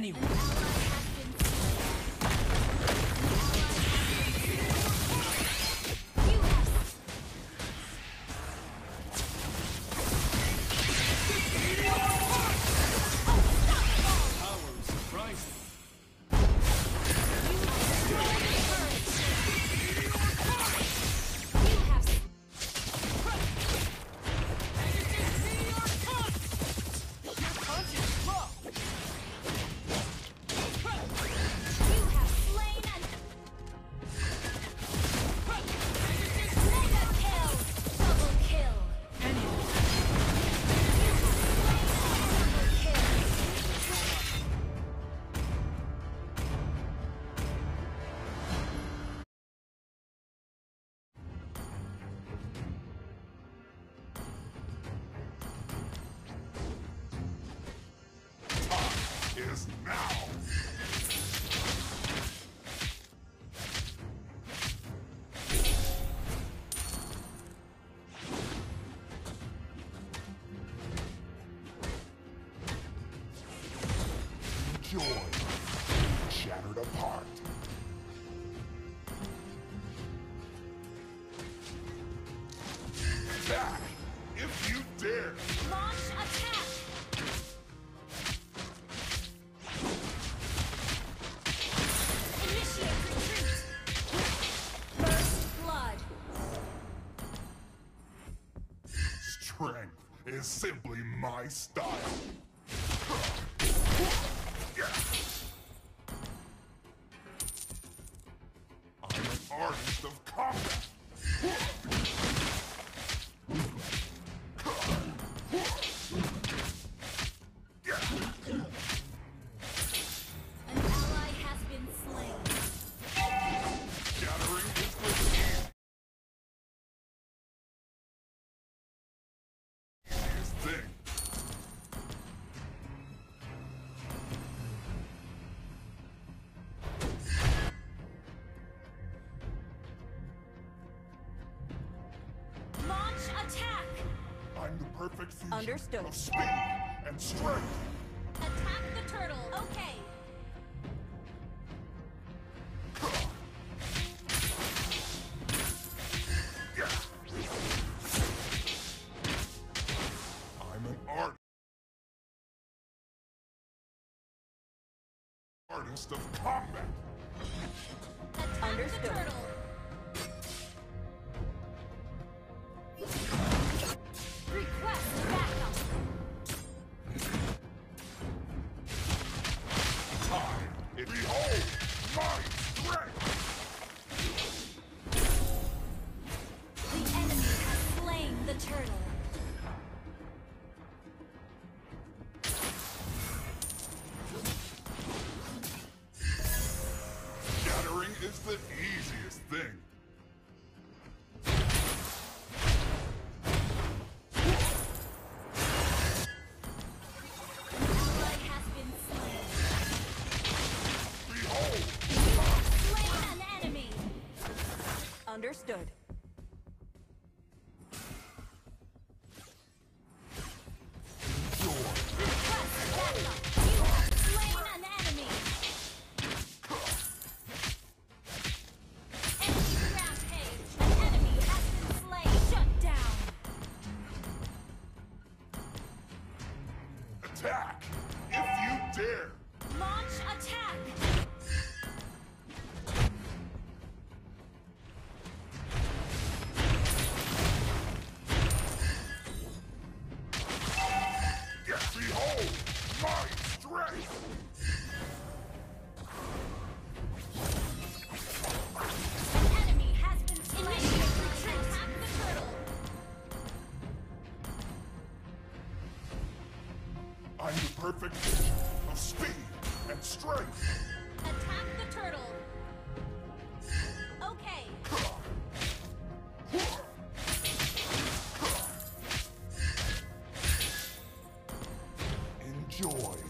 anyone. now! is simply my style. I'm an artist of combat. I'm the perfect fusion Understood. of speed and strength. Attack the turtle. Okay. I'm an art artist of combat. Attack Understood. mine! Understood. perfect vision of speed and strength. Attack the turtle. Okay. Enjoy.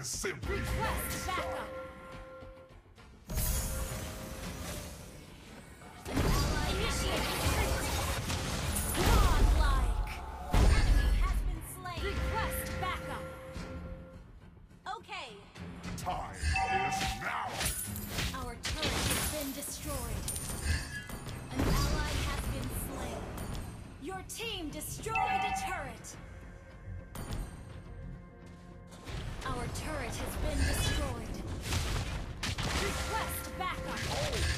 is simply Request backup. Destroyed. Request backup.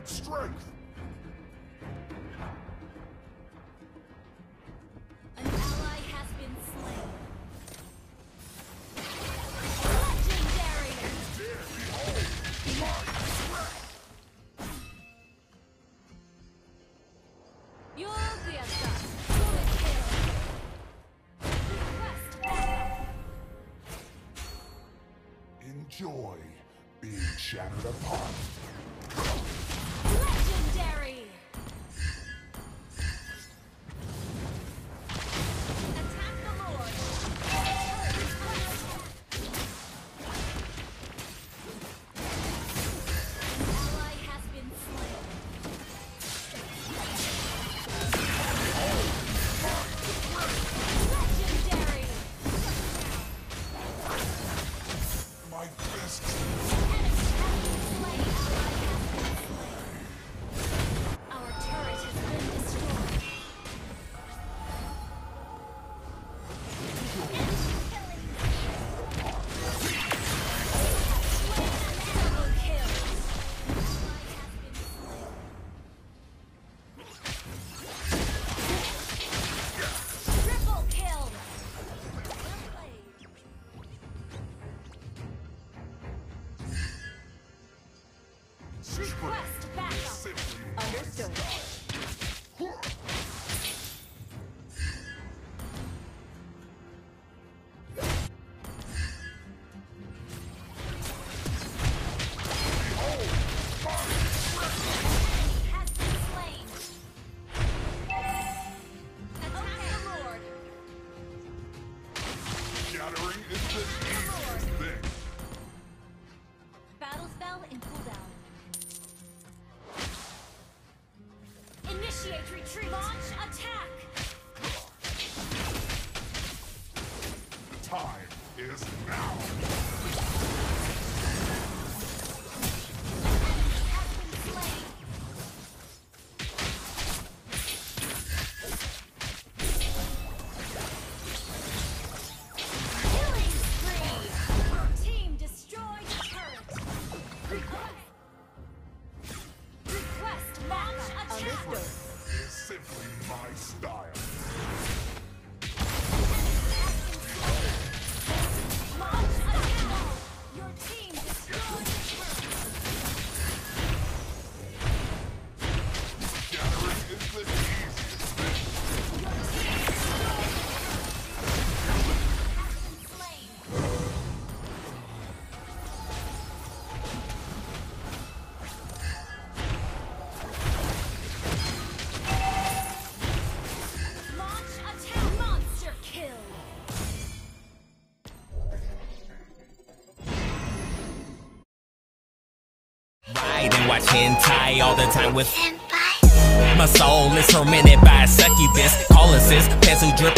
and strength! An ally has been slain. Legendary! My strength! You'll be a. Enjoy being shattered apart. Initiate retreat. Launch attack. Time is now. Hentai all the time with My soul is tormented by a succubus. Call assist, pencil dripping.